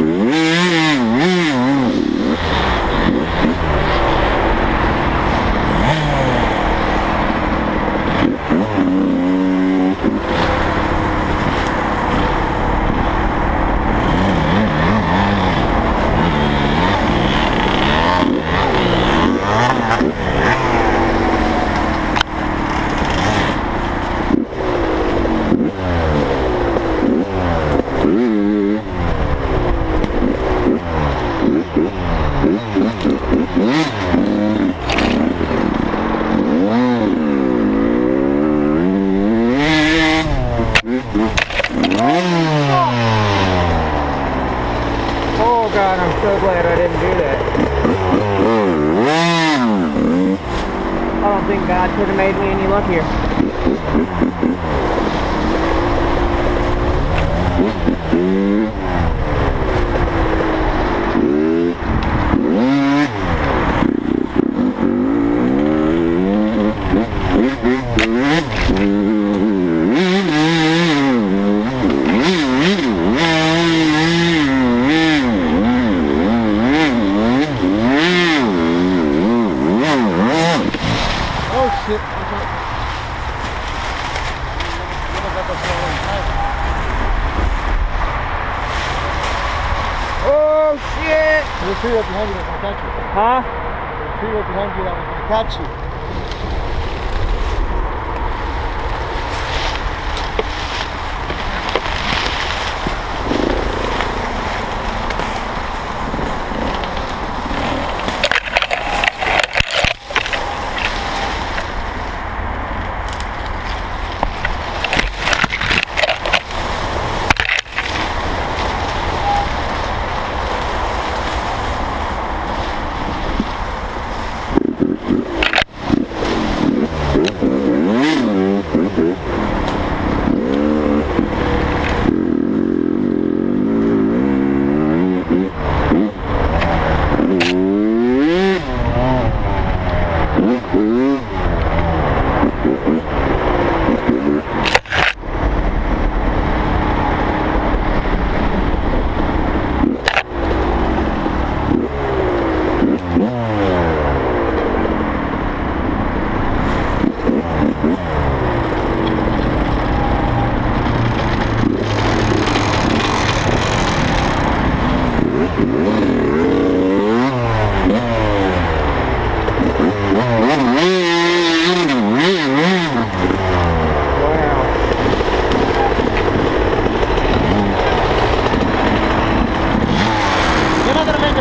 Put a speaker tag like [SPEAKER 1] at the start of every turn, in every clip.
[SPEAKER 1] Mm-hmm. Oh god, I'm so glad I didn't do that. I don't think God could have made me any luckier. Oh shit. Oh shit!
[SPEAKER 2] There's a tree right behind you that's gonna catch you.
[SPEAKER 1] Huh?
[SPEAKER 2] There's a tree right behind you that was gonna catch you.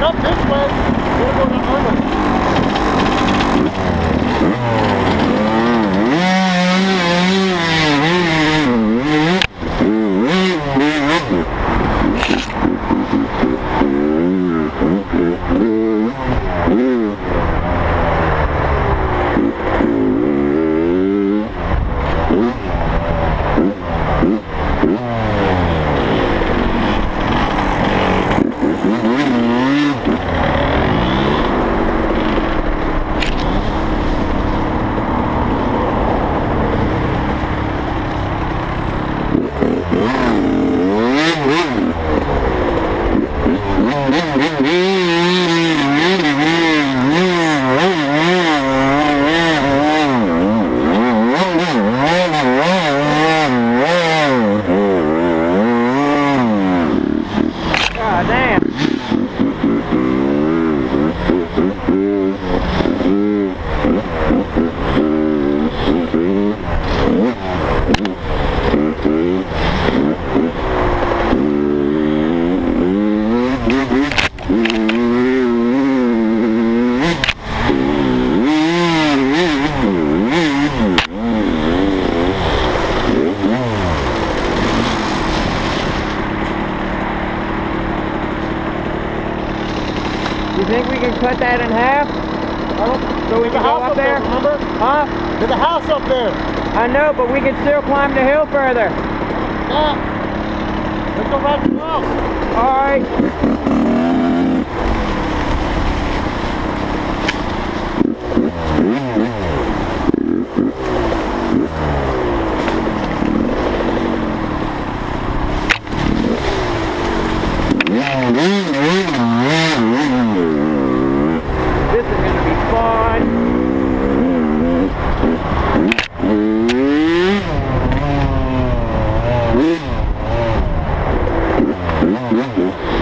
[SPEAKER 2] up this way. We're going to go You think we can cut
[SPEAKER 1] that in half?
[SPEAKER 2] Oh.
[SPEAKER 1] So we can go
[SPEAKER 2] house
[SPEAKER 1] up
[SPEAKER 2] up there,
[SPEAKER 1] there?
[SPEAKER 2] remember?
[SPEAKER 1] Huh?
[SPEAKER 2] There's a house up there.
[SPEAKER 1] I know, but we can still climb the hill further.
[SPEAKER 2] Yeah. Let's go right to the house.
[SPEAKER 1] Alright. This Mm-hmm.